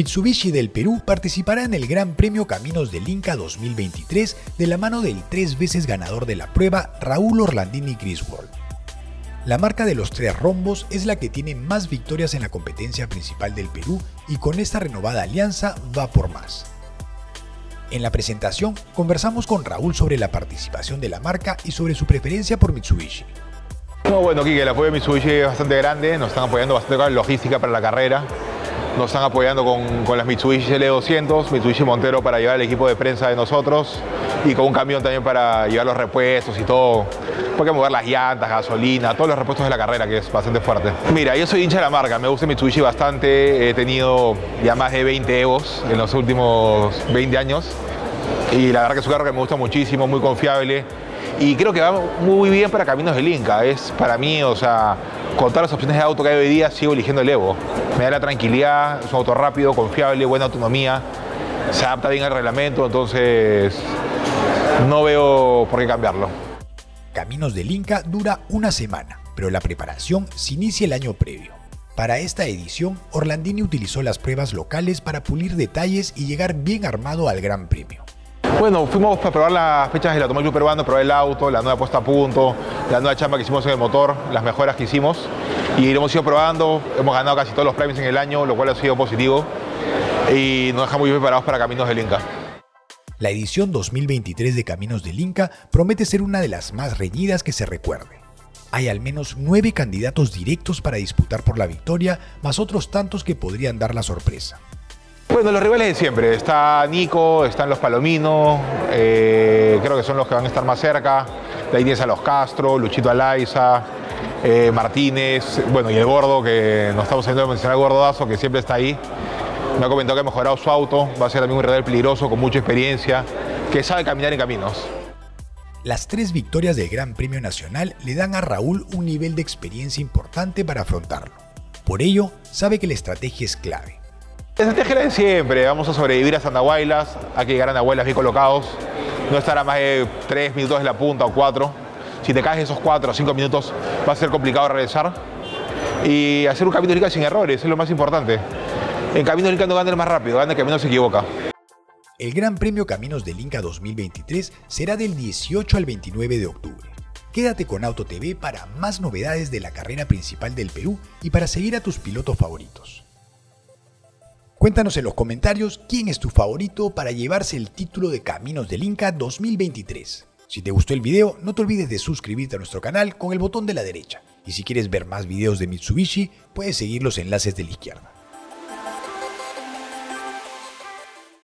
Mitsubishi del Perú participará en el Gran Premio Caminos del Inca 2023 de la mano del tres veces ganador de la prueba Raúl Orlandini Griswold. La marca de los tres rombos es la que tiene más victorias en la competencia principal del Perú y con esta renovada alianza va por más. En la presentación conversamos con Raúl sobre la participación de la marca y sobre su preferencia por Mitsubishi. No, bueno, Kike, el apoyo de Mitsubishi es bastante grande, nos están apoyando bastante con la logística para la carrera nos están apoyando con, las Mitsubishi L200, Mitsubishi Montero para llevar el equipo de prensa de nosotros y con un camión también para llevar los repuestos y todo. Porque mover las llantas, gasolina, todos los repuestos de la carrera, que es bastante fuerte. Mira, yo soy hincha de la marca, me gusta Mitsubishi bastante, he tenido ya más de 20 Evos en los últimos 20 años y la verdad que es un carro que me gusta muchísimo, muy confiable y creo que va muy bien para caminos del Inca. Es para mí, o sea, con todas las opciones de auto que hay hoy día, sigo eligiendo el Evo. Me da la tranquilidad, es un auto rápido, confiable, buena autonomía, se adapta bien al reglamento, entonces no veo por qué cambiarlo. Caminos del Inca dura una semana, pero la preparación se inicia el año previo. Para esta edición, Orlandini utilizó las pruebas locales para pulir detalles y llegar bien armado al Gran Premio. Bueno, fuimos para probar las fechas del Automóvil Peruano, probar el auto, la nueva puesta a punto, la nueva chamba que hicimos en el motor, las mejoras que hicimos. Y lo hemos ido probando, hemos ganado casi todos los premios en el año, lo cual ha sido positivo. Y nos dejamos muy preparados para Caminos del Inca. La edición 2023 de Caminos del Inca promete ser una de las más reñidas que se recuerde. Hay al menos nueve candidatos directos para disputar por la victoria, más otros tantos que podrían dar la sorpresa. Bueno, los rivales de siempre. Está Nico, están los Palominos, eh, creo que son los que van a estar más cerca. De ahí a los Castro, Luchito Alaiza, eh, Martínez, bueno, y el Gordo, que nos estamos saliendo de mencionar el Gordodazo, que siempre está ahí. Me ha comentado que ha mejorado su auto, va a ser también un rival peligroso, con mucha experiencia, que sabe caminar en caminos. Las tres victorias del Gran Premio Nacional le dan a Raúl un nivel de experiencia importante para afrontarlo. Por ello, sabe que la estrategia es clave la estrategia de siempre, vamos a sobrevivir a Sandahuaylas, hay que llegar a Nahuaylas bien colocados, no estar a más de 3 minutos de la punta o 4. Si te caes esos 4 o 5 minutos va a ser complicado regresar. Y hacer un camino Inca sin errores, es lo más importante. En Camino del Inca no gana el más rápido, gana el camino se equivoca. El Gran Premio Caminos del Inca 2023 será del 18 al 29 de octubre. Quédate con Auto TV para más novedades de la carrera principal del Perú y para seguir a tus pilotos favoritos. Cuéntanos en los comentarios quién es tu favorito para llevarse el título de Caminos del Inca 2023. Si te gustó el video, no te olvides de suscribirte a nuestro canal con el botón de la derecha. Y si quieres ver más videos de Mitsubishi, puedes seguir los enlaces de la izquierda.